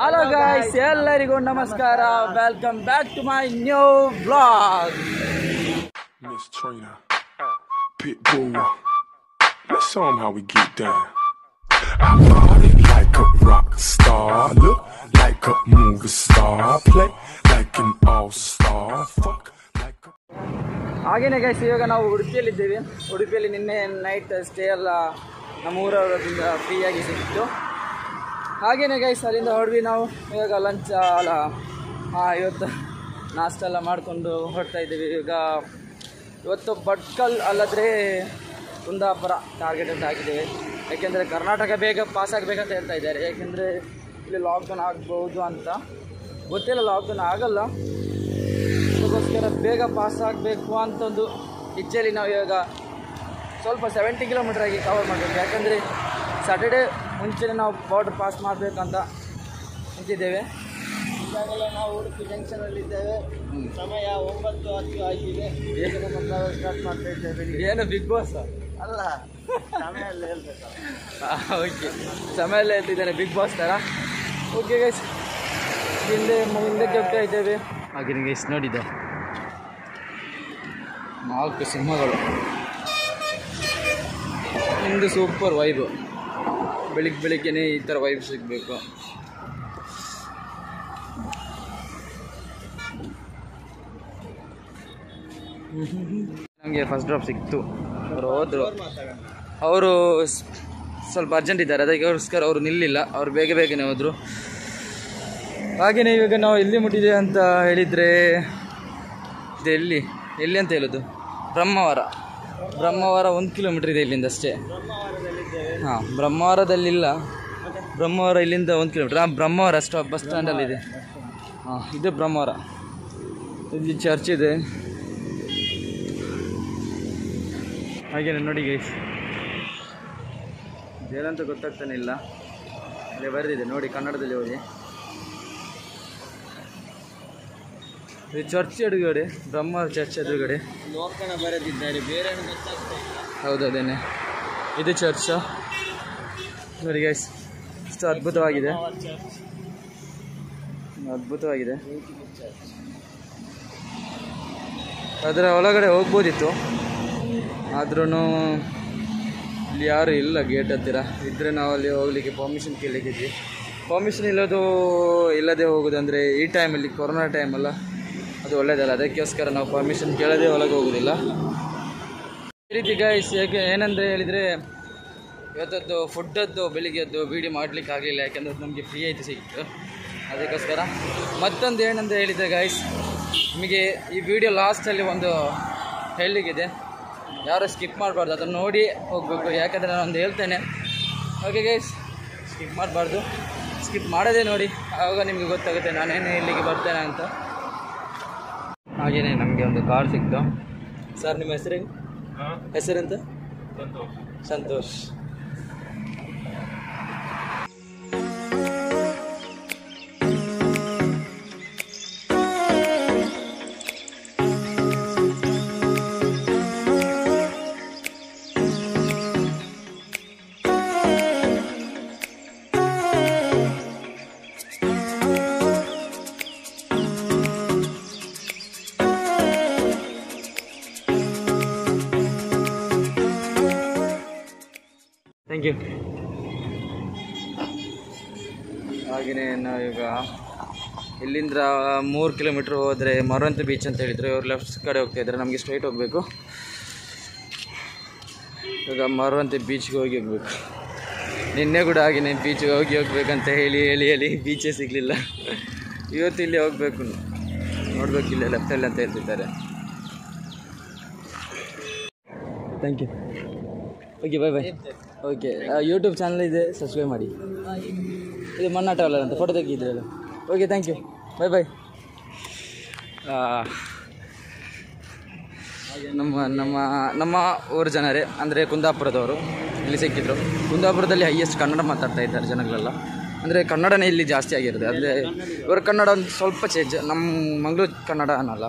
Hello guys ಎಲ್ಲರಿಗೂ ನಮಸ್ಕಾರ. Welcome back to my new blog มิ ಸ್ trainer ಪಿಟ್ಬ ูล lets saw how we get down. I found a high curb rock star. Look like a moon star. Play like an all star fuck ಆಗಿನೇ guys ಈಗ ನಾವು ಉಡುಪಿಯಲ್ಲಿ ಇದ್ದೇವೆ. ಉಡುಪಿಯಲ್ಲಿ ನಿನ್ನೆ night stay ಅಲ್ಲ ನಮ್ಮೂರ ಫ್ರೀ ಆಗಿ ಸಿಕ್ಕಿತ್ತು. ಹಾಗೇನೆ ಗೈಸ್ ಅಲ್ಲಿಂದ ಹೊರಡ್ವಿ ನಾವು. ಇವಾಗ ಲಂಚ್ ಅಲ್ಲ ಹಾಂ ಇವತ್ತು ನಾಷ್ಟ ಎಲ್ಲ ಮಾಡಿಕೊಂಡು ಹೊರಡ್ತಾ ಇದ್ದೀವಿ. ಈಗ ಇವತ್ತು ಭಟ್ಕಲ್ ಅಲ್ಲದ್ರೆ ಕುಂದಾಪುರ ಟಾರ್ಗೆಟ್ ಅಂತ ಆಗಿದೆ. ಯಾಕೆಂದರೆ ಕರ್ನಾಟಕ ಬೇಗ ಪಾಸ್ ಆಗಬೇಕಂತ ಹೇಳ್ತಾ ಇದ್ದಾರೆ. ಯಾಕೆಂದರೆ ಇಲ್ಲಿ ಲಾಕ್ಡೌನ್ ಆಗ್ಬೋದು ಅಂತ. ಗೊತ್ತಿಲ್ಲ ಲಾಕ್ಡೌನ್ ಆಗಲ್ಲ. ಅದಕ್ಕೋಸ್ಕರ ಬೇಗ ಪಾಸ್ ಆಗಬೇಕು ಅಂತ ಒಂದು ಇಚ್ಛೆಯಲ್ಲಿ ನಾವು ಇವಾಗ ಸ್ವಲ್ಪ ಸೆವೆಂಟಿ ಕಿಲೋಮೀಟರ್ ಆಗಿ ಕವರ್ ಮಾಡಬೇಕು. ಯಾಕಂದರೆ ಸಾಟರ್ಡೇ ಮುಂಚೆನೇ ನಾವು ಬಾರ್ಡ್ರ್ ಪಾಸ್ ಮಾಡಬೇಕಂತ ನಿಂತಿದ್ದೇವೆ. ಈಗಾಗಲೇ ನಾವು ಉಡುಪಿ ಜಂಕ್ಷನಲ್ಲಿದ್ದೇವೆ ಸಮಯ ಒಂಬತ್ತು ಹತ್ತು ಆಗಿದೆ. ಬೇಗ ನಮ್ಮ ಟ್ರಾವೆಲ್ ಸ್ಟಾರ್ಟ್ ಮಾಡ್ತಾ ಇದ್ದೇವೆ. ಏನು ಬಿಗ್ ಬಾಸ್ ಅಲ್ಲ. ಸಮಯ ಎಲ್ಲ ಹೇಳ್ಬೇಕು? ಓಕೆ ಸಮಯ ಎಲ್ಲ ಹೇಳ್ತಿದ್ದಾನೆ ಬಿಗ್ ಬಾಸ್ ಥರ ಓಕೆ ಗೈಸ್ ಹಿಂದೆ ಮುಂದೆ ಹೋಗ್ತಾ ಇದ್ದೇವೆ. ಹಾಗೆ ನಿಮಗೆ ಇಷ್ಟು ನೋಡಿದ್ದೆ. ನಾಲ್ಕು ಸಿಂಹಗಳು. ನಿಮ್ಮದು ಸೂಪರ್ ವೈಬ್ ಬೆಳಿಗ್ಗೆ ಬೆಳಿಗ್ಗೆನೇ ಈ ಥರ ವೈಫ್ ಸಿಗಬೇಕು. ನಮಗೆ ಫಸ್ಟ್ ಡ್ರಾಪ್ ಸಿಕ್ತು. ಅವರು ಹೋದರು. ಅವರು ಸ್ವಲ್ಪ ಅರ್ಜೆಂಟ್ ಇದ್ದಾರೆ ಅದಕ್ಕೋಸ್ಕರ ಅವರು ನಿಲ್ಲಿಲ್ಲ. ಅವರು ಬೇಗ ಬೇಗನೆ ಹೋದರು. ಹಾಗೆಯೇ ಇವಾಗ ನಾವು ಎಲ್ಲಿ ಮುಟ್ಟಿದೆ ಅಂತ ಹೇಳಿದರೆ ಇದೆ ಎಲ್ಲಿ? ಎಲ್ಲಿ ಅಂತ ಹೇಳೋದು? ಬ್ರಹ್ಮವರ. ಬ್ರಹ್ಮವರ ಒಂದು ಕಿಲೋಮೀಟ್ರ್ ಇದೆ ಇಲ್ಲಿಂದ ಅಷ್ಟೇ. ಹಾಂ ಬ್ರಹ್ಮವರದಲ್ಲಿಲ್ಲ. ಬ್ರಹ್ಮವರ ಇಲ್ಲಿಂದ ಒಂದು ಕಿಲೋಮೀಟ್ರ್ ಹಾಂ ಬ್ರಹ್ಮವರ ಸ್ಟಾಪ್ ಬಸ್ ಸ್ಟ್ಯಾಂಡಲ್ಲಿದೆ ಹಾಂ ಇದು ಬ್ರಹ್ಮವರ. ಇಲ್ಲಿ ಚರ್ಚ್ ಇದೆ. ಹಾಗೇನೆ ನೋಡಿ ಗೈಸ್ ಏನಂತ ಗೊತ್ತಾಗ್ತಾನೆ ಇಲ್ಲ. ಅಲ್ಲಿ ಬರೆದಿದೆ ನೋಡಿ ಕನ್ನಡದಲ್ಲಿ ಹೋಗಿ ಇದು ಚರ್ಚ್ ಎದುರುಗಡೆ ಬ್ರಹ್ಮ ಚರ್ಚ್ ಎದುರುಗಡೆ. ಬರೆದಿದ್ದಾರೆ ಬೇರೆ ಹೌದು ಅದೇನೆ. ಇದು ಚರ್ಚ್ ನೋಡಿ ಗೈಸ್ ಇಷ್ಟು ಅದ್ಭುತವಾಗಿದೆ. ಅದ್ಭುತವಾಗಿದೆ. ಅದರ ಒಳಗಡೆ ಹೋಗ್ಬೋದಿತ್ತು. ಆದ್ರೂ ಇಲ್ಲಿ ಯಾರು ಇಲ್ಲ ಗೇಟ್ ಹತ್ತಿರ. ಇದ್ದರೆ ನಾವು ಅಲ್ಲಿ ಹೋಗ್ಲಿಕ್ಕೆ ಪರ್ಮಿಷನ್ ಕೇಳಲಿಕ್ಕಿದ್ವಿ ಪರ್ಮಿಷನ್ ಇಲ್ಲದು ಇಲ್ಲದೆ ಹೋಗೋದಂದರೆ ಈ ಟೈಮಲ್ಲಿ ಕೊರೋನಾ ಟೈಮಲ್ಲ ಅದು ಒಳ್ಳೆಯದಲ್ಲ ಅದಕ್ಕೋಸ್ಕರ ನಾವು ಪರ್ಮಿಷನ್ ಕೇಳದೆ ಒಳಗೆ ಹೋಗೋದಿಲ್ಲ. ಈ ರೀತಿ ಗೈಸ್ ಯಾಕೆ ಏನಂದರೆ ಹೇಳಿದರೆ ಇವತ್ತದ್ದು ಫುಡ್ಡದ್ದು ಬೆಳಿಗ್ಗೆದ್ದು ವೀಡಿಯೋ ಮಾಡಲಿಕ್ಕೆ ಆಗಲಿಲ್ಲ ಯಾಕೆಂದರೆ ನಮಗೆ ಫ್ರೀ ಆಯಿತು ಸಿಕ್ತು ಅದಕ್ಕೋಸ್ಕರ ಮತ್ತೊಂದು ಏನಂತ ಹೇಳಿದೆ ಗೈಸ್ ನಿಮಗೆ ಈ ವಿಡಿಯೋ ಲಾಸ್ಟಲ್ಲಿ ಒಂದು ಹೇಳಲಿಕ್ಕಿದೆ ಯಾರು ಸ್ಕಿಪ್ ಮಾಡಬಾರ್ದು ಅದನ್ನು ನೋಡಿ ಹೋಗಬೇಕು. ಯಾಕಂದರೆ ನಾನು ಒಂದು ಹೇಳ್ತೇನೆ. ಓಕೆ ಗೈಸ್ ಸ್ಕಿಪ್ ಮಾಡಬಾರ್ದು. ಸ್ಕಿಪ್ ಮಾಡೋದೇ ನೋಡಿ. ಆವಾಗ ನಿಮಗೆ ಗೊತ್ತಾಗುತ್ತೆ ನಾನೇನು ಇಲ್ಲಿಗೆ ಬರ್ತೇನೆ ಅಂತ. ಹಾಗೆಯೇ ನಮಗೆ ಒಂದು ಕಾರ್ ಸಿಕ್ತು. ಸರ್ ನಿಮ್ಮ ಹೆಸರು ಹೆಸರೆಂತ? ಸಂತೋಷ್. ಥ್ಯಾಂಕ್ ಯು ಹಾಗೆಯೇ ನಾವೀಗ ಇಲ್ಲಿಂದ ಮೂರು ಕಿಲೋಮೀಟ್ರ್ ಹೋದರೆ ಮರವಂತ ಬೀಚ್ ಅಂತ ಹೇಳಿದರು. ಇವರು ಲೆಫ್ಟ್ ಕಡೆ ಹೋಗ್ತಾ ಇದ್ದಾರೆ. ನಮಗೆ ಸ್ಟ್ರೈಟ್ ಹೋಗಬೇಕು. ಇವಾಗ ಮರವಂತೆ ಬೀಚ್ಗೆ ಹೋಗಿ ಹೋಗಬೇಕು. ನಿನ್ನೆ ಕೂಡ ಹಾಗೆಯೇ ಬೀಚ್ಗೆ ಹೋಗಿ ಹೋಗ್ಬೇಕಂತ ಹೇಳಿ ಹೇಳಿ ಹೇಳಿ ಬೀಚೇ ಸಿಗಲಿಲ್ಲ. ಇವತ್ತು ಇಲ್ಲಿ ಹೋಗಬೇಕು. ನೋಡ್ಬೇಕು ಇಲ್ಲೇ ಲೆಫ್ಟಲ್ಲಿ ಅಂತ ಹೇಳ್ತಿದ್ದಾರೆ. Thank you okay bye bye okay YouTube channel ಇದೆ ಸಬ್ಸ್ಕ್ರೈಬ್ ಮಾಡಿ. ಇದು ಮನ್ನಾ ಟ್ರಾವೆಲರ್ ಅಂತ photo ತೆಗಿದ್ರಲ್ಲ okay thank you bye bye ನಮ್ಮ ನಮ್ಮ ನಮ್ಮ ಊರು ಜನರೇ ಅಂದರೆ ಕುಂದಾಪುರದವರು ಇಲ್ಲಿ ಸಿಕ್ಕಿದ್ರು. ಕುಂದಾಪುರದಲ್ಲಿ ಹೈಯೆಸ್ಟ್ ಕನ್ನಡ ಮಾತಾಡ್ತಾ ಇದ್ದಾರೆ ಜನಗಳೆಲ್ಲ. ಅಂದರೆ ಕನ್ನಡನೇ ಇಲ್ಲಿ ಜಾಸ್ತಿ ಆಗಿರುತ್ತೆ ಅಂದರೆ ಇವರ ಕನ್ನಡ ಒಂದು ಸ್ವಲ್ಪ ಚೇಂಜ್ ನಮ್ಮ ಮಂಗ್ಳೂರು ಕನ್ನಡ ಅನ್ನಲ್ಲ.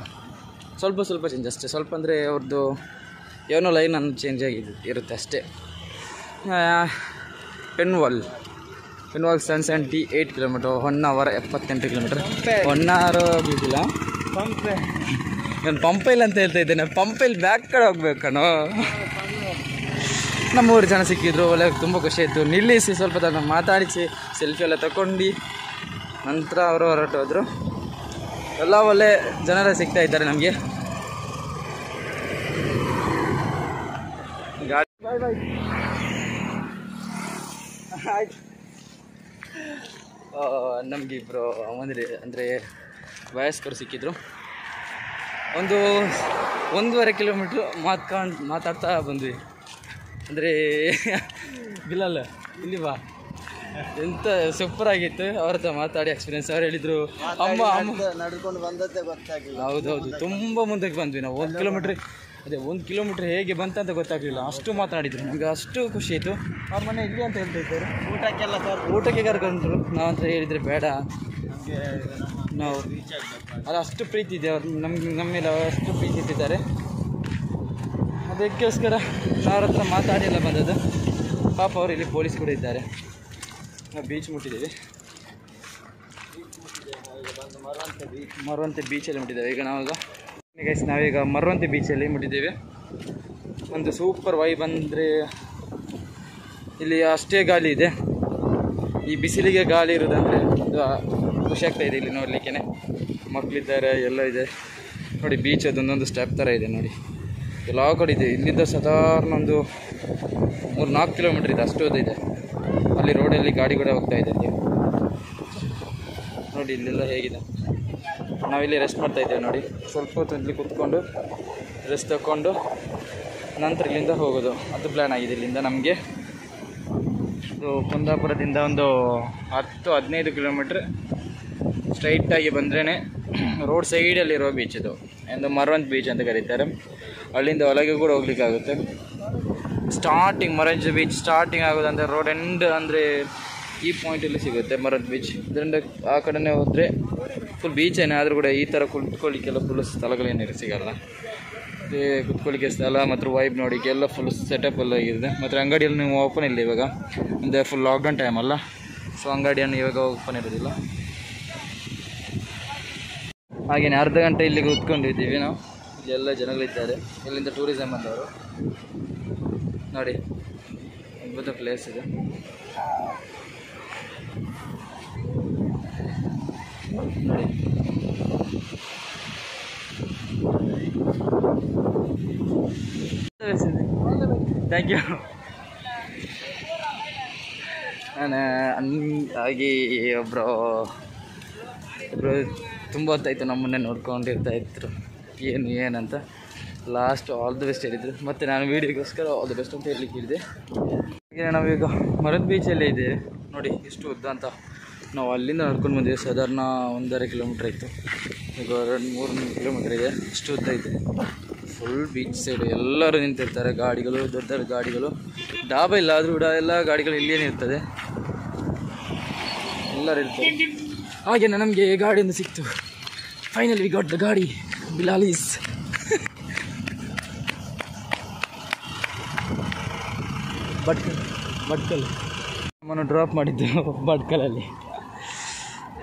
ಸ್ವಲ್ಪ ಸ್ವಲ್ಪ ಚೇಂಜ್ ಅಷ್ಟೇ. ಸ್ವಲ್ಪ ಅಂದರೆ ಅವ್ರದ್ದು ಏನೋ ಲೈನ್ ಅನ್ನು ಚೇಂಜ್ ಆಗಿದೆ ಇರುತ್ತೆ ಅಷ್ಟೇ. Panvel Panvel seven seventy eight kilometre one hour ಎಪ್ಪತ್ತೆಂಟು ಕಿಲೋಮೀಟರ್ ಒನ್ ಅವರ್ ಬಿದ್ದಿಲ್ಲ? ಪಂಪೆ ನಾನು ಪಂಪೈಲ್ ಅಂತ ಹೇಳ್ತಾ ಇದ್ದೇನೆ. ಪಂಪೈಲ್ ಬ್ಯಾಕ್ ಕಡೆ ಹೋಗ್ಬೇಕು ಕಣೋ. ನಮ್ಮ ಮೂರು ಜನ ಸಿಕ್ಕಿದ್ರು ಒಳ್ಳೆ ತುಂಬ ಖುಷಿ ಆಯಿತು. ನಿಲ್ಲಿಸಿ ಸ್ವಲ್ಪ ತನ್ನ ಮಾತಾಡಿಸಿ ಸೆಲ್ಫಿ ಎಲ್ಲ ತಗೊಂಡು ನಂತರ ಅವರು ಹೊರಟೋದ್ರು ಎಲ್ಲ ಒಳ್ಳೆ ಜನರ ಸಿಗ್ತಾ ಇದ್ದಾರೆ ನಮಗೆ ಗಾಡಿ ಬಾಯ್ ಬಾಯ್ ಆಯ್ತು ನಮಗೆ ಇಬ್ಬರು ಅಂದರೆ ಅಂದರೆ ವಯಸ್ಕರು ಸಿಕ್ಕಿದ್ರು. ಒಂದು ಒಂದೂವರೆ ಕಿಲೋಮೀಟ್ರ್ ಮಾತ್ಕೊಂಡು ಮಾತಾಡ್ತಾ ಬಂದ್ವಿ. ಅಂದರೆ ಬಿಲ್ಲಲ್ಲ ಇಲ್ಲಿ ಬಾ. ಎಂತ ಸೂಪರ್ ಆಗಿತ್ತು. ಅವ್ರ ಹತ್ರ ಮಾತಾಡಿ ಎಕ್ಸ್ಪೀರಿಯನ್ಸ್ ಅವ್ರು ಹೇಳಿದರು ಅಮ್ಮ ಅಮ್ಮ. ನಡ್ಕೊಂಡು ಬಂದದ್ದೇ ಗೊತ್ತಾಗಿಲ್ಲ ಹೌದೌದು ತುಂಬ ಮುಂದಕ್ಕೆ ಬಂದ್ವಿ ನಾವು. ಒಂದು ಕಿಲೋಮೀಟ್ರ್ ಅದೇ ಒಂದು ಕಿಲೋಮೀಟ್ರ್ ಹೇಗೆ ಬಂತಂತ ಗೊತ್ತಾಗಲಿಲ್ಲ. ಅಷ್ಟು ಮಾತನಾಡಿದ್ರು ನಮಗೆ ಅಷ್ಟು ಖುಷಿ ಆಯಿತು. ಅವ್ರ ಮನೆ ಇಲ್ಲಿ ಅಂತ ಹೇಳ್ತಿದ್ದಾರೆ ಊಟಕ್ಕೆ ಊಟಕ್ಕೆಲ್ಲ ಸರ್? ಊಟಕ್ಕೆ ಕರ್ಕೊಂಡ್ರು. ನಾವಂತ ಹೇಳಿದರೆ ಬೇಡ. ನಾವು ಅದು ಅಷ್ಟು ಪ್ರೀತಿ ಇದೆ. ಅವ್ರು ನಮ್ಗೆ ನಮ್ಮ ಮೇಲೆ ಅವ್ರು ಅಷ್ಟು ಪ್ರೀತಿ ಇಟ್ಟಿದ್ದಾರೆ. ಅದಕ್ಕೋಸ್ಕರ ಅವ್ರ ಹತ್ರ ಮಾತಾಡಿ ಎಲ್ಲ ಬಂದದ್ದು. ಪಾಪ ಅವರು ಇಲ್ಲಿ ಪೊಲೀಸ್ ಕೂಡ ಇದ್ದಾರೆ. ನಾವು ಬೀಚ್ ಮುಟ್ಟಿದ್ದೀವಿ. ಮರವಂತೆ ಬೀಚಲ್ಲಿ ಮುಟ್ಟಿದ್ದೇವೆ. ಈಗ ನಾವಾಗ ಗೈಸ್ ನಾವೀಗ ಮರವಂತಿ ಬೀಚಲ್ಲಿ ಮುಟ್ಟಿದ್ದೀವಿ. ಒಂದು ಸೂಪರ್ ವೈಬ್ ಅಂದರೆ ಇಲ್ಲಿ ಅಷ್ಟೇ ಗಾಳಿ ಇದೆ. ಈ ಬಿಸಿಲಿಗೆ ಗಾಳಿ ಇರೋದಂದರೆ ಖುಷಿ ಆಗ್ತಾ ಇದೆ ಇಲ್ಲಿ ನೋಡಲಿಕ್ಕೆ ಮಕ್ಕಳಿದ್ದಾರೆ ಎಲ್ಲ ಇದೆ. ನೋಡಿ ಬೀಚ್ ಅದೊಂದೊಂದು ಸ್ಟೆಪ್ ಥರ ಇದೆ ನೋಡಿ. ಎಲ್ಲ ಕಡೆ ಇದೆ. ಇಲ್ಲಿಂದ ಸಾಧಾರಣ ಒಂದು ಮೂರು ನಾಲ್ಕು ಕಿಲೋಮೀಟ್ರ್ ಇದೆ ಅಷ್ಟು ಇದೆ. ಅಲ್ಲಿ ರೋಡಲ್ಲಿ ಗಾಡಿ ಕೂಡ ಹೋಗ್ತಾ ಇದೆ. ನೋಡಿ, ಇಲ್ಲೆಲ್ಲ ಹೇಗಿದೆ. ನಾವಿಲ್ಲಿ ರೆಸ್ಟ್ ಮಾಡ್ತಾ ಇದ್ದೇವೆ ನೋಡಿ. ಸ್ವಲ್ಪ ಹೊತ್ತು ಇಲ್ಲಿ ಕೂತ್ಕೊಂಡು ರೆಸ್ಟ್ ತಗೊಂಡು ನಂತರ ಇಲ್ಲಿಂದ ಹೋಗೋದು. ಅದು ಪ್ಲ್ಯಾನ್ ಆಗಿದೆ ಇಲ್ಲಿಂದ ನಮಗೆ. ಇದು ಕುಂದಾಪುರದಿಂದ ಒಂದು ಹತ್ತು, ಹದಿನೈದು ಕಿಲೋಮೀಟ್ರ್ ಸ್ಟ್ರೈಟಾಗಿ ಬಂದ್ರೇ ರೋಡ್ ಸೈಡಲ್ಲಿರೋ ಬೀಚ್ ಇದು. ಎಂದು ಮರವಂತ್ ಬೀಚ್ ಅಂತ ಕರೀತಾರೆ. ಅಲ್ಲಿಂದ ಒಳಗೆ ಕೂಡ ಹೋಗ್ಲಿಕ್ಕಾಗುತ್ತೆ. ಸ್ಟಾರ್ಟಿಂಗ್ ಮರಂಜ್ ಬೀಚ್ ಸ್ಟಾರ್ಟಿಂಗ್ ಆಗೋದಂದರೆ ರೋಡ್ ಎಂಡ್ ಅಂದರೆ ಈ ಪಾಯಿಂಟಲ್ಲಿ ಸಿಗುತ್ತೆ ಮರದ ಬೀಚ್ ಇದರಿಂದ ಆ ಕಡೆನೇ ಹೋದರೆ ಫುಲ್ ಬೀಚ್ ಏನೇ ಆದರೂ ಕೂಡ ಈ ಥರ ಕುತ್ಕೊಳ್ಳಿಕ್ಕೆಲ್ಲ ಫುಲ್ ಸ್ಥಳಗಳೇನಿದೆ ಸಿಗಲ್ಲ. ಮತ್ತು ಕುತ್ಕೊಳ್ಳಿಕ್ಕೆ ಸ್ಥಳ ಮತ್ತು ವೈಬ್ ನೋಡಿಕ್ಕೆ ಎಲ್ಲ ಫುಲ್ ಸೆಟಪ್ ಎಲ್ಲ ಆಗಿದೆ. ಮತ್ತು ಅಂಗಡಿಯಲ್ಲಿ ನೀವು ಓಪನ್ ಇಲ್ಲ ಇವಾಗ. ಅಂದರೆ ಫುಲ್ ಲಾಕ್ಡೌನ್ ಟೈಮ್ ಅಲ್ಲ. ಸೊ ಅಂಗಡಿಯನ್ನು ಇವಾಗ ಓಪನ್ ಇರೋದಿಲ್ಲ. ಹಾಗೆಯೇ ಅರ್ಧ ಗಂಟೆ ಇಲ್ಲಿ ಕೂತ್ಕೊಂಡಿದ್ದೀವಿ ನಾವು. ಇಲ್ಲಿ ಎಲ್ಲ ಜನಗಳಿದ್ದಾರೆ. ಇಲ್ಲಿಂದ ಟೂರಿಸಮ್ ಬಂದವರು. ನೋಡಿ, ಅದ್ಭುತ ಪ್ಲೇಸ್ ಇದೆ. ನೋಡಿ ಥ್ಯಾಂಕ್ ಯು ನಾನು ಹಂಗಾಗಿ ಒಬ್ಬರು ಒಬ್ಬರು ತುಂಬ ಹೊತ್ತಾಯಿತು ನಮ್ಮನ್ನೇ ನೋಡ್ಕೊಂಡಿರ್ತಾ ಇದ್ರು. ಏನು, ಏನಂತ? ಲಾಸ್ಟ್ ಆಲ್ ದಿ ಬೆಸ್ಟ್ ಹೇಳಿದ್ರು. ಮತ್ತು ನಾನು ವೀಡಿಯೋಗೋಸ್ಕರ ಆಲ್ ದಿ ಬೆಸ್ಟ್ ಅಂತ ಹೇಳಲಿಕ್ಕೆ ಹೇಳಿದೆ ಹಾಗೆ ನಾವೀಗ ಮರದ ಬೀಚಲ್ಲೇ ಇದ್ದೇವೆ. ನೋಡಿ, ಎಷ್ಟು ಉದ್ದ ಅಂತ. ನಾವು ಅಲ್ಲಿಂದ ನಡ್ಕೊಂಡು ಬಂದಿವಿ. ಸಾಧಾರಣ ಒಂದೂವರೆ ಕಿಲೋಮೀಟ್ರ್ ಇತ್ತು. ಈಗ ಎರಡು ಮೂರು ಕಿಲೋಮೀಟ್ರ್ ಇದೆ. ಅಷ್ಟು ಉದ್ದ ಇದೆ. ಫುಲ್ ಬೀಚ್ ಸೈಡು ಎಲ್ಲರೂ ನಿಂತಿರ್ತಾರೆ. ಗಾಡಿಗಳು, ದೊಡ್ಡ ದೊಡ್ಡ ಗಾಡಿಗಳು. ಡಾಬಾ ಇಲ್ಲ ಆದರೂ ಕೂಡ ಎಲ್ಲ ಗಾಡಿಗಳು ಇಲ್ಲಿಯೇ ಇರ್ತದೆ ಎಲ್ಲರೂ ಇರ್ತಾರೆ. ಹಾಗೆ ನಮಗೆ ಗಾಡಿಯಿಂದ ಸಿಕ್ತು. ಫೈನಲ್ ವಿ ಗಾಟ್ ದ ಗಾಡಿ. ಬಿಲಾಲೀಸ್ ಬಟ್ಕಲ್ ಬಟ್ಕಲ್ ನಮ್ಮನ್ನು ಡ್ರಾಪ್ ಮಾಡಿದ್ದು ಭಟ್ಕಲಲ್ಲಿ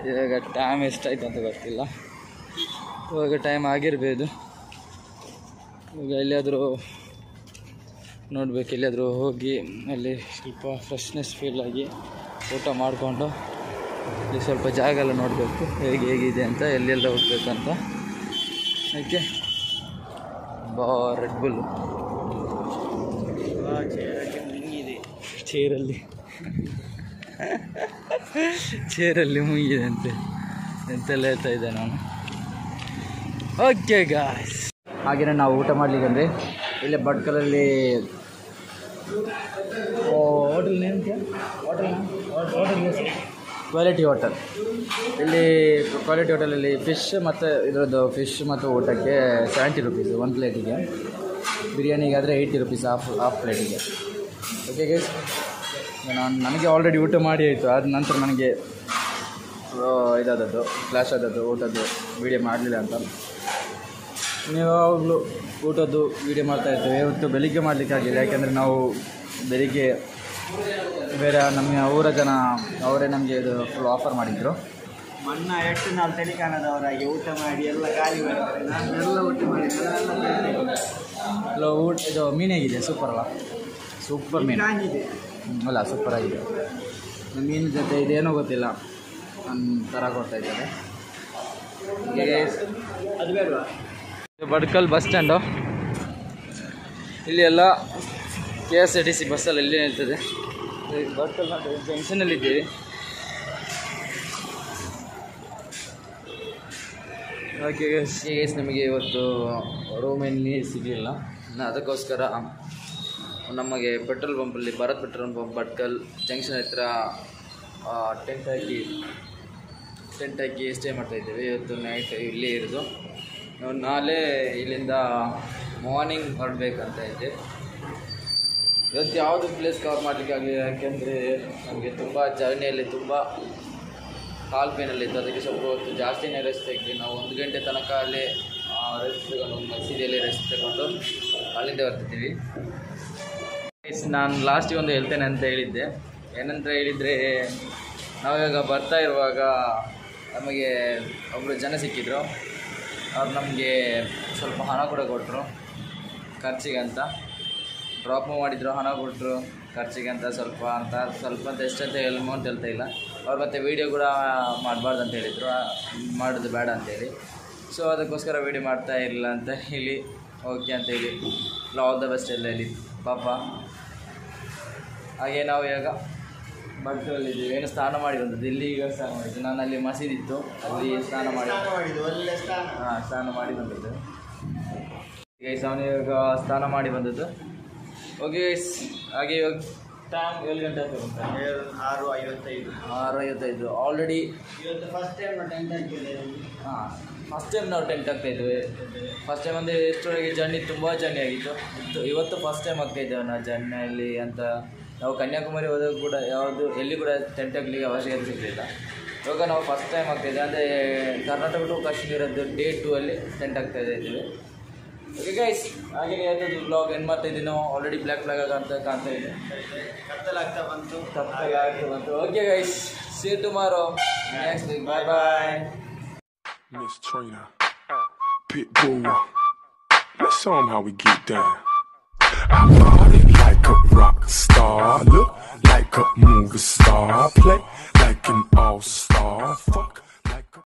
ಇವಾಗ ಟೈಮ್ ಎಷ್ಟಾಯ್ತು ಅಂತ ಗೊತ್ತಿಲ್ಲ. ಇವಾಗ ಟೈಮ್ ಆಗಿರ್ಬೋದು. ಇವಾಗ ಎಲ್ಲಿಯಾದರೂ ನೋಡಬೇಕು ಎಲ್ಲಿಯಾದರೂ ಹೋಗಿ ಅಲ್ಲಿ ಸ್ವಲ್ಪ ಫ್ರೆಶ್ನೆಸ್ ಫೀಲ್ ಆಗಿ ಊಟ ಮಾಡಿಕೊಂಡು ಇಲ್ಲಿ ಸ್ವಲ್ಪ ಜಾಗ ಎಲ್ಲ ನೋಡಬೇಕು ಹೇಗೆ ಹೇಗಿದೆ ಅಂತ ಎಲ್ಲೆಲ್ಲ ಹೋಗ್ಬೇಕಂತ ಅಂತ ಓಕೆ ಬಾ ರೆಡ್ ಬುಲ್ ಚೇರಲ್ಲಿ ಚೇರಲ್ಲಿ ಮುಗಿದೆ ಅಂತೆ. ಎಂತೆಲ್ಲ ಹೇಳ್ತಾ ಇದ್ದೆ ನಾನು. ಓಕೆ ಗಾಯ್ಸ್ ಹಾಗೆಯೇ ನಾವು ಊಟ ಮಾಡ್ಲಿಕ್ಕೆ ಅಂದರೆ ಇಲ್ಲೇ ಭಟ್ಕಲಲ್ಲಿ ಹೋಟೆಲ್ ಹೋಟೆಲ್ ಕ್ವಾಲಿಟಿ ಹೋಟೆಲ್ ಇಲ್ಲಿ ಕ್ವಾಲಿಟಿ ಹೋಟೆಲಲ್ಲಿ ಫಿಶ್ ಮತ್ತು ಇದರದ್ದು ಫಿಶ್ ಮತ್ತು ಊಟಕ್ಕೆ ಸೆವೆಂಟಿ ರುಪೀಸ್ ಒನ್ ಪ್ಲೇಟಿಗೆ ಬಿರಿಯಾನಿಗಾದರೆ ಏಯ್ಟಿ ರುಪೀಸ್ ಹಾಫ್ ಹಾಫ್ ಪ್ಲೇಟಿಗೆ ಓಕೆ ಗೈಸ್ ನಾನು ನನಗೆ ಆಲ್ರೆಡಿ ಊಟ ಮಾಡಿ ಆಯಿತು. ಆದ ನಂತರ ನನಗೆ ಇದಾದದ್ದು ಕ್ಲಾಶ್ ಆದದ್ದು ಊಟದ್ದು ವೀಡಿಯೋ ಮಾಡಲಿಲ್ಲ ಅಂತ. ನೀವು ಯಾವಾಗಲೂ ಊಟದ್ದು ವೀಡಿಯೋ ಮಾಡ್ತಾ ಇರ್ತೇವೆ. ಇವತ್ತು ಬೆಳಿಗ್ಗೆ ಮಾಡಲಿಕ್ಕಾಗಿಲ್ಲ ಯಾಕೆಂದರೆ ನಾವು ಬೆಳಿಗ್ಗೆ ಬೇರೆ ನಮ್ಮ ಊರ ಜನ ಅವರೇ ನಮಗೆ ಇದು ಫುಲ್ ಆಫರ್ ಮಾಡಿದ್ರು. ಮಣ್ಣ ಎಷ್ಟು ನಾವು ತಲೆ ಕಾಣದವರಾಗಿ ಊಟ ಮಾಡಿ ಎಲ್ಲ ಖಾಲಿ ಮಾಡಿದ್ದಾರೆ ನಾನು ಎಲ್ಲ ಊಟ ಮಾಡಿ. ಅಲ್ಲ ಊಟ ಇದು ಮೀನು ಹೇಗಿದೆ? ಸೂಪರ್ ಅಲ್ಲ? ಸೂಪರ್ ಮೀನು. ಅಲ್ಲ ಸೂಪರ್ ಆಗಿದೆ. ಮೀನು ಜೊತೆ ಇದೇನೂ ಗೊತ್ತಿಲ್ಲ. ಒಂಥರ ಕೊಡ್ತಾ ಇದ್ದಾರೆ. ಅದು ಬೇಡವಾ ಬಡ್ಕಲ್ ಬಸ್ ಸ್ಟ್ಯಾಂಡು. ಇಲ್ಲಿ ಎಲ್ಲ K S R T C ಬಸ್ಸಲ್ಲಿ ಎಲ್ಲಿ ನಿಲ್ತದೆ ಬಡ್ಕಲ್ ಜಂಕ್ಷನಲ್ಲಿ ಇದ್ದೀವಿ. ಓಕೆ ಎಸ್ ನಮಗೆ ಇವತ್ತು ರೂಮ್ ಇಲ್ಲಿ ಸಿಗಲಿಲ್ಲ. ಅದಕ್ಕೋಸ್ಕರ ನಮಗೆ petrol ಪಂಪಲ್ಲಿ Bharat petrol pump, Bhatkal, junction ಹತ್ರ ಟೆಂಟ್ ಹಾಕಿ ಟೆಂಟ್ ಹಾಕಿ ಸ್ಟೇ ಮಾಡ್ತಾ ಇದ್ದೇವೆ. ಇವತ್ತು ನೈಟ್ ಇಲ್ಲೇ ಇರೋದು. ನಾವು ನಾಳೆ ಇಲ್ಲಿಂದ ಮಾರ್ನಿಂಗ್ ಹೊರಡಬೇಕಂತ ಇದ್ದೆ. ಇವತ್ತು ಯಾವುದು ಪ್ಲೇಸ್ ಕವರ್ ಮಾಡಲಿಕ್ಕೆ ಆಗಲಿಲ್ಲ ಯಾಕೆಂದರೆ ನಮಗೆ ತುಂಬ ಜರ್ನಿಯಲ್ಲಿ ತುಂಬ ಕಾಲ್ ಪೇನಲ್ಲಿತ್ತು ಅದಕ್ಕೆ ಸ್ವಲ್ಪ ಹೊತ್ತು ಜಾಸ್ತಿನೇ ರೆಸ್ಟ್ ತೆಗೆದು ನಾವು ಒಂದು ಗಂಟೆ ತನಕ ಅಲ್ಲಿ ರೆಸ್ಟ್ ತಗೊಂಡು ಮಸೀದಿಯಲ್ಲಿ ರೆಸ್ಟ್ ತಗೊಂಡು ಅಲ್ಲಿಂದ ಬರ್ತಿದ್ದೀವಿ ನಾನು ಲಾಸ್ಟಿಗೆ ಒಂದು ಹೇಳ್ತೇನೆ ಅಂತ ಹೇಳಿದ್ದೆ. ಏನಂತ ಹೇಳಿದರೆ ನಾವಿವಾಗ ಬರ್ತಾ ಇರುವಾಗ ನಮಗೆ ಒಬ್ಬರು ಜನ ಸಿಕ್ಕಿದ್ರು. ಅವ್ರು ನಮಗೆ ಸ್ವಲ್ಪ ಹಣ ಕೂಡ ಕೊಟ್ಟರು ಖರ್ಚಿಗೆ ಅಂತ. ಡ್ರಾಪ್ ಮಾಡಿದ್ರು, ಹಣ ಕೊಟ್ಟರು ಖರ್ಚಿಗೆ ಅಂತ ಸ್ವಲ್ಪ ಅಂತ ಸ್ವಲ್ಪ ಅಂತ ಎಷ್ಟಂತ ಹೇಳಿ ಅಮೌಂಟ್ ಹೇಳ್ತಾ ಇಲ್ಲ. ಅವ್ರು ಮತ್ತೆ ವೀಡಿಯೋ ಕೂಡ ಮಾಡಬಾರ್ದು ಅಂತ ಹೇಳಿದರು. ಮಾಡೋದು ಬೇಡ ಅಂತೇಳಿ ಸೊ ಅದಕ್ಕೋಸ್ಕರ ವೀಡಿಯೋ ಮಾಡ್ತಾ ಇರಲಿಲ್ಲ ಅಂತ ಹೇಳಿ ಓಕೆ ಅಂತ ಹೇಳಿ. ಆಲ್ ದ ಬೆಸ್ಟ್ ಎಲ್ಲ ಹೇಳಿ. ಪಾಪ. ಹಾಗೆ ನಾವು ಇವಾಗ ಬಟ್ಟಲಿದ್ದೀವಿ ಏನು ಸ್ನಾನ ಮಾಡಿ ಬಂದದ್ದು ಇಲ್ಲಿ ಈಗ ಸ್ನಾನ ಮಾಡಿದ್ದು. ನಾನು ಅಲ್ಲಿ ಮಸೀದಿ ಇತ್ತು ಅಲ್ಲಿ ಸ್ನಾನ ಮಾಡಿ ಹಾಂ ಸ್ನಾನ ಮಾಡಿ ಬಂದದ್ದು. ಈಗ ಅವನು ಇವಾಗ ಸ್ನಾನ ಮಾಡಿ ಬಂದದ್ದು. ಓಕೆ ಹಾಗೆ ಇವಾಗ ಟೈಮ್ ಏಳು ಗಂಟೆ ಆರು ಐವತ್ತೈದು. ಆರು ಐವತ್ತೈದು. ಆಲ್ರೆಡಿ ಇವತ್ತು ಫಸ್ಟ್ ಟೈಮ್ ಟೆಂಟ್ ಹಾಕಿದೆ ಹಾಂ ಫಸ್ಟ್ ಟೈಮ್ ನಾವು ಟೆಂಟ್ ಆಗ್ತಾ ಇದ್ವಿ ಫಸ್ಟ್ ಟೈಮ್ ಅಂದರೆ ಎಷ್ಟರವರೆಗೆ ಜರ್ನಿ ತುಂಬ ಜರ್ನಿ ಆಗಿತ್ತು. ಇವತ್ತು ಫಸ್ಟ್ ಟೈಮ್ ಆಗ್ತಾ ಇದ್ದೇವೆ ನಾವು ಜರ್ನಿಯಲ್ಲಿ ಅಂತ. ನಾವು ಕನ್ಯಾಕುಮಾರಿ ಹೋದಾಗ ಕೂಡ ಯಾವುದು ಎಲ್ಲಿ ಕೂಡ ಟೆಂಟ್ ಹಾಕ್ಲಿಕ್ಕೆ ಅವಶ್ಯಕತೆ ಸಿಗಲಿಲ್ಲ. ಇವಾಗ ನಾವು ಫಸ್ಟ್ ಟೈಮ್ ಆಗ್ತಾಯಿದ್ದೆ ಅಂದರೆ ಕರ್ನಾಟಕ ಟು ಕಾಶ್ಮೀರದ್ದು ಡೇ ಟೂ ಅಲ್ಲಿ ಟೆಂಟ್ ಆಗ್ತಾ ಇದ್ದೀವಿ. ಓಕೆ ಗೈಸ್ ಹಾಗೆ ಯಾವ್ದು ಬ್ಲಾಗ್ ಏನು ಮಾಡ್ತಾ ಇದ್ದೀವಿ ನಾವು ಆಲ್ರೆಡಿ ಬ್ಲ್ಯಾಕ್ ಫ್ಲಾಗ್ ಅಂತ ಕಾಣ್ತಾ ಇದೆ ಕತ್ತಲಾಗ್ತಾ ಬಂತು ಬಂತು okay guys see tomorrow next bye bye Miss Trina, Pitbull. Let's show 'em how we get down. I bought it like a rock star, look like a movie star, play like an all star. Fuck